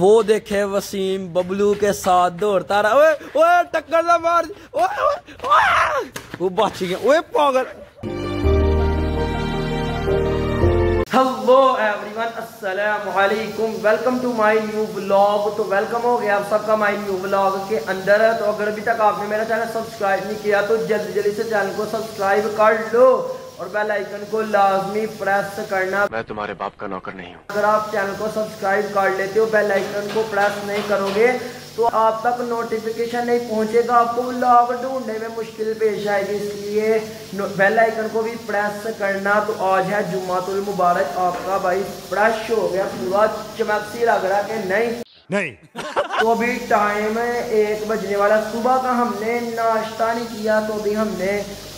वो देखे वसीम बबलू के साथ दौड़ता रहा। टक्कर ना मार। वो बच गया ओए, पागल। हेलो एवरीवन अस्सलाम वालेकुम welcome to my new vlog तो वेलकम हो गया आप सबका माय न्यू व्लॉग के अंदर। है तो अगर अभी तक आपने मेरा चैनल सब्सक्राइब नहीं किया तो जल्दी जल्दी से चैनल को सब्सक्राइब कर लो। और बेल आइकन को लाजमी प्रेस करना। मैं तुम्हारे बाप का नौकर नहीं हूँ। अगर आप चैनल को सब्सक्राइब कर लेते हो बेल आइकन को प्रेस नहीं करोगे तो आप तक नोटिफिकेशन नहीं पहुंचेगा। आपको ब्लॉग ढूँढने में मुश्किल पेश आएगी। इसलिए बेल आइकन को भी प्रेस करना। तो आज है जुम्मातुल मुबारक। आपका भाई फ्रेश हो गया। पूरा चमकसी लग रहा है कि नहीं। नहीं। तो अभी टाइम एक बजने वाला। सुबह का हमने नाश्ता नहीं किया तो अभी हमने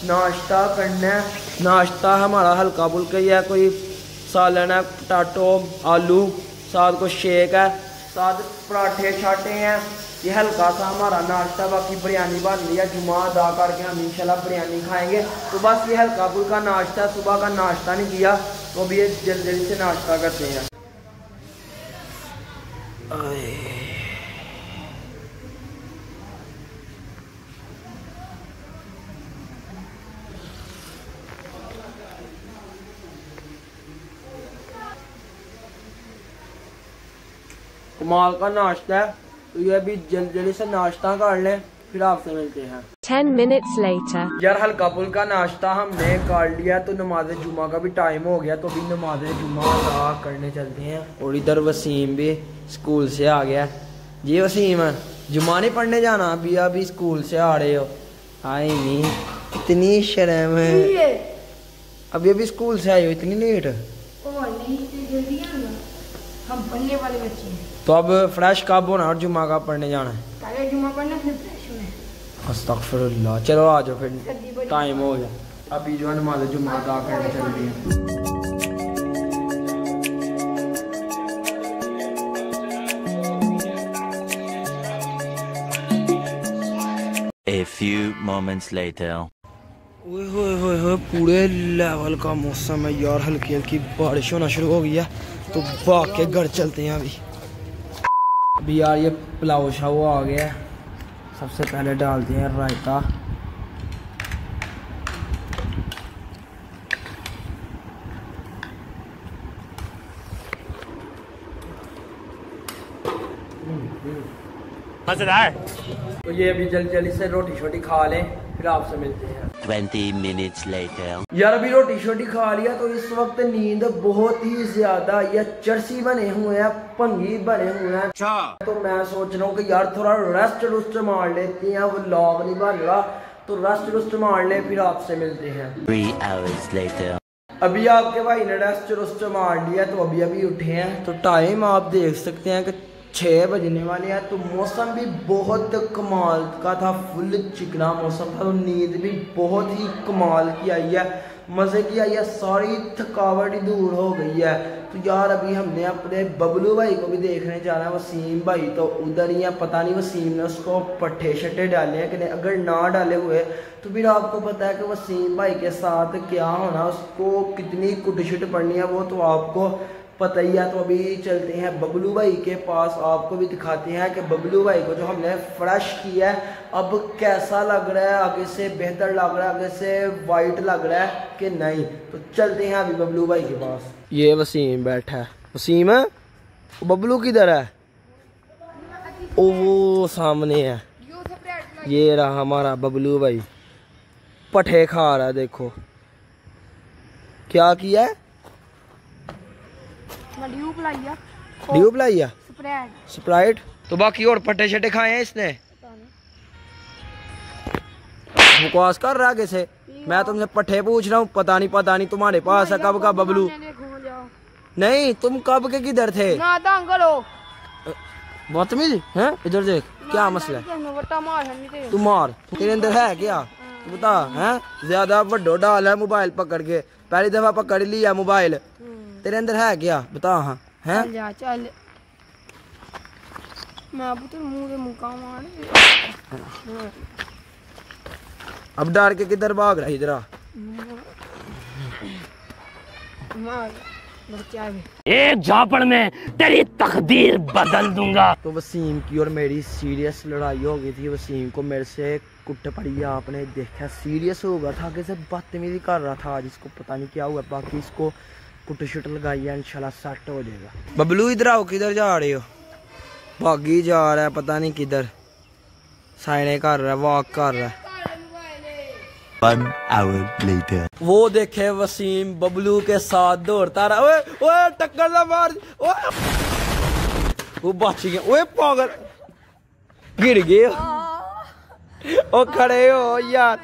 नाश्ता करना है। नाश्ता हमारा हल्का फुल्का ही है, कोई सालन है, पटाटो, आलू, साथ को शेक है, साथ पराठे छाटे हैं। ये हल्का सा हमारा नाश्ता, बाकी बिरयानी बन है। जुमा अदा करके हम इंशाल्लाह बिरयानी खाएँगे। तो बस ये हल्का फुल्का नाश्ता, सुबह का नाश्ता नहीं किया। तो अभी ये जल्दी जल्दी से नाश्ता करते हैं। कमाल का नाश्ता है। तो ये अभी जल्दी जल्दी से नाश्ता कर लें। फिर आपसे मिलते हैं। 10 minutes later. यार हल्का फुल्का नाश्ता हमने कर लिया तो नमाज़ जुमा का भी टाइम हो गया तो अभी नमाज़ जुमा अदा करने चलते हैं। और इधर वसीम भी स्कूल से आ गया। जी वसीम जुमा नहीं पढ़ने जाना? अभी अभी स्कूल से आ रहे हो। आए नहीं इतनी शर्म है। अभी अभी स्कूल से आए हो इतनी लेट ओ नहीं जल्दी हम पढ़ने वाले बच्चे हैं। तो अब फ्रेश कब होना और जुमा का पढ़ने जाना है? पहले जुमा पढ़ना फिर अस्तगफिरुल्लाह। चलो आ जाओ फिर टाइम हो गया। अभी जो है नमाज़ जुमा अदा करने चल रही है। A few moments later. ओए होए होए होए पूरे लेवल का मौसम है यार हल्की हल्की बारिश होना शुरू हो गई है। तो भाग के घर चलते हैं अभी। अभी यार ये पुलाव शाव आ गया है। सबसे पहले डालते हैं रायता। मज़ेदार। तो ये अभी जल्दी जल्दी से रोटी शोटी खा लें फिर आपसे मिलते हैं। 20 minutes later. यार अभी रोटी शोटी खा लिया तो इस वक्त नींद बहुत ही ज़्यादा या चरसी बने हुए हैं भंगी बने हुए हैं अच्छा तो मैं सोच रहा हूँ कि यार थोड़ा रेस्ट रुस्ट मार लेते हैं वो लॉग नहीं बन रहा तो रेस्ट रुस्ट मार ले फिर आपसे मिलते हैं Three hours later. अभी आपके भाई ने रेस्ट रुस्ट मार लिया तो अभी अभी उठे हैं तो टाइम आप देख सकते हैं कि छः बजने वाले हैं तो मौसम भी बहुत कमाल का था, फुल चिकना मौसम था तो नींद भी बहुत ही कमाल की आई है, मज़े की आई है, सारी थकावट ही दूर हो गई है। तो यार, अभी हमने अपने बबलू भाई को भी देखने जाना है, वसीम भाई तो उधर ही है, पता नहीं वसीम ने उसको पट्टे शट्टे डाले हैं कि नहीं, अगर ना डाले हुए तो फिर आपको पता है कि वसीम भाई के साथ क्या होना, उसको कितनी कुटशुट पड़नी है, वो तो आपको पता है तो अभी चलते हैं बबलू भाई के पास। आपको भी दिखाते हैं कि बबलू भाई को जो हमने फ्रेश किया है, अब कैसा लग रहा है? आगे से बेहतर लग रहा है? आगे से वाइट लग रहा है कि नहीं? तो चलते हैं अभी बबलू भाई के पास। ये वसीम बैठा है। वसीम है बबलू किधर है? ओ वो सामने है। ये रहा हमारा बबलू भाई। पठे खा रहा है, देखो। क्या किया है? ड्यूब लाइया ड्यूब लाइया स्प्रेड। स्प्राइट? तो बाकी और पट्टे शट्टे खाए हैं इसने? बकवास कर रहा है आगे से मैं तुमसे पट्टे पूछ रहा हूँ पता नहीं पता नहीं तुम्हारे पास है कब का बबलू? नहीं तुम कब के किधर थे? बदतमीज? हैं? इधर देख क्या मसला है? बट्टा मार हम नहीं तू मार तेरे अंदर है क्या? तू बता हैं? ज़्यादा वड्डो डाल है मोबाइल पकड़ के। पहली दफ़ा पकड़ लिया मोबाइल। तेरे अंदर है क्या? बता हाँ। हैं? चल जा चल। मैं अब तो मुँह के मार अब डर के किधर भाग रहा इधर एक झापड़ में तेरी तकदीर बदल दूँगा। तो वसीम की और मेरी सीरियस लड़ाई हो गई थी। वसीम को मेरे से कुट पड़ी आपने देखा सीरियस हो गया था आगे से बदतमीजी कर रहा था। आज इसको पता नहीं क्या हुआ बाकी इसको कुट शुट लगाई है इंशाल्लाह सेट हो जाएगा बबलू इधर आओ किधर जा रहे हो भागी जा रहा है पता नहीं किधर साइने कर रहा है वॉक कर रहा है One hour later. वो देखे वसीम बबलू के साथ दौड़ता रहा। ओए ओए टक्कर ना मार। ओए। वो बच गया। ओए पागल। गिर गए ओ खड़े हो यार।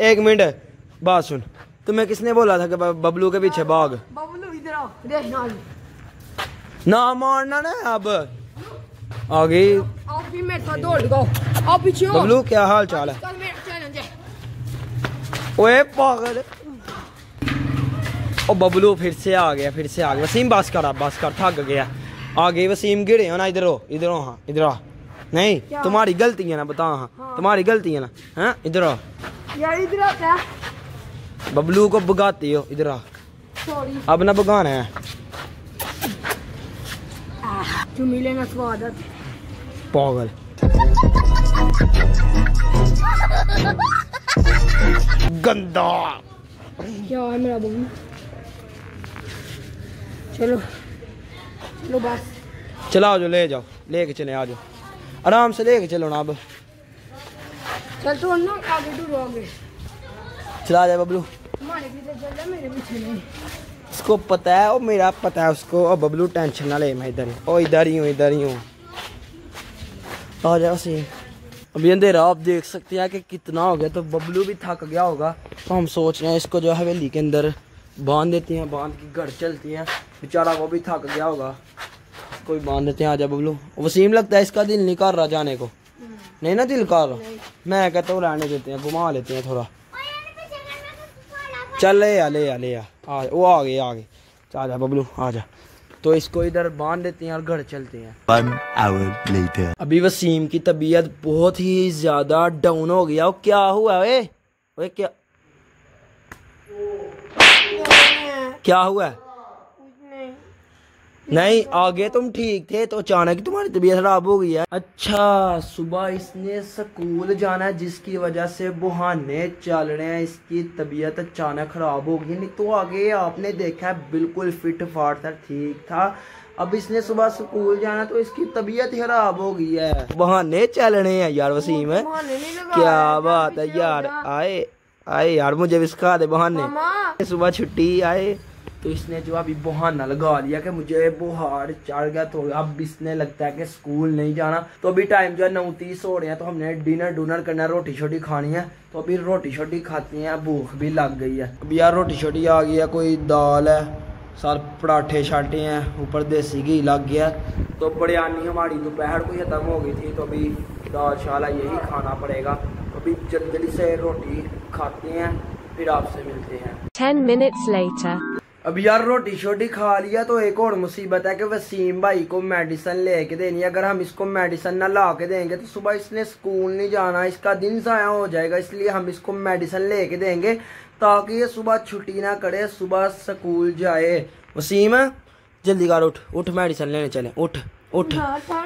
एक मिनट बात सुन। तुम्हें किसने बोला था कि बबलू के पीछे भाग? बबलू इधर आओ। देख ना ना मारना ना अब। आ गई। आप भी मेरे साथ दौड़ गो आप पीछे हो। बबलू क्या हाल चाल है? कल मेरा चैलेंज है ओए पागल। ओ बबलू फिर से आ गया फिर से आ गया। वसीम बस कर बस कर। थक गया। आ गई वसीम गिरे हो ना इधर हो इधर हो हाँ इधर आ। नहीं तुम्हारी गलती है ना बता हाँ। तुम्हारी गलती है ना हाँ इधर आ। यार इधर आता है बबलू को भगाती हो इधर आ। अब ना भगाना है। पागल। गंदा। क्या है मेरा बबलू? चलो। चलो बस। चलाओ जो ले जाओ। लेके चले आ जाओ। आराम से लेके चलो ना अब। चल तो ना आगे दूर आगे। चला जाए बबलू। उसको पता है और मेरा पता है उसको। और बबलू टेंशन ना ले मैं इधर हूँ। ओ इधर ही हूँ इधर ही हूँ। आ जाओ सी अभी अंधेरा आप देख सकते हैं कि कितना हो गया। तो बबलू भी थक गया होगा। तो हम सोच रहे हैं इसको जो है हवेली के अंदर बाँध देते हैं। बाँध के घर चलती हैं। बेचारा वो भी थक गया होगा। कोई बाँध देते हैं। आ जा बबलू। वसीम लगता है इसका दिल नहीं कर रहा जाने को। नहीं ना दिल कर रहा? मैं कहता हूँ रहने देते हैं घुमा लेते हैं थोड़ा। चल ले आ ले आ ले आ। वो आ गए आ गए। आ जा बबलू आ जा। तो इसको इधर बाँध देते हैं और घर चलते हैं। One hour later. अभी वसीम की तबीयत बहुत ही ज़्यादा डाउन हो गया और क्या हुआ वे वे क्या? क्या हुआ? नहीं आगे तुम ठीक थे तो अचानक तुम्हारी तबीयत खराब हो गई है। अच्छा सुबह इसने स्कूल जाना है जिसकी वजह से बुहाने चल रहे हैं। इसकी तबीयत अचानक खराब हो गई। नहीं तो आगे आपने देखा है बिल्कुल फिट फाट था ठीक था। अब इसने सुबह स्कूल जाना तो इसकी तबीयत खराब हो गई है। बहाने चल रहे हैं यार वसीम। है बहाने नहीं लगा क्या बात है यार। आए आए यार मुझे भी सिखा दे बहाने। सुबह छुट्टी आए। तो इसने जो अभी बहाना लगा लिया कि मुझे बुहार चढ़ गया तो अब इसने लगता है कि स्कूल नहीं जाना। तो अभी टाइम जो है नौ तीस हो रहे हैं तो हमने डिनर डुनर करना रोटी छोटी खानी है। तो अभी रोटी छोटी खाती हैं, भूख भी लग गई है। अभी यार रोटी छोटी आ गई है, कोई दाल है, सार पराठे शाठे हैं, ऊपर देसी घी लग गया तो बिरयानी हमारी दोपहर को खत्म हो गई थी तो अभी दाल शाला यही खाना पड़ेगा। तो अभी जल्दी से रोटी खाते हैं, फिर आपसे मिलते हैं। 10 minutes later. अब यार रोटी शोटी खा लिया तो एक और मुसीबत है कि वसीम भाई को मेडिसिन लेके देनी अगर हम इसको मेडिसिन ना ला के देंगे तो सुबह इसने स्कूल नहीं जाना इसका दिन जाया हो जाएगा इसलिए हम इसको मेडिसिन लेके देंगे ताकि ये सुबह छुट्टी ना करे सुबह स्कूल जाए। वसीम जल्दी कर उठ उठ मेडिसिन लेने चले उठ उठ।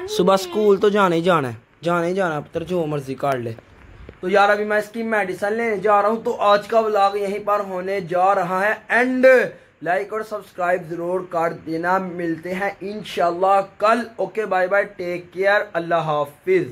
सुबह स्कूल तो जाना ही जाना है जाना ही जाना पुत्र जो मर्ज़ी काट ले। तो यार अभी मैं इसकी मेडिसिन लेने जा रहा हूँ तो आज का व्लॉग यहीं पर होने जा रहा है। एंड लाइक और सब्सक्राइब ज़रूर कर देना। मिलते हैं इंशाल्लाह कल। Okay bye bye take care अल्लाह हाफिज।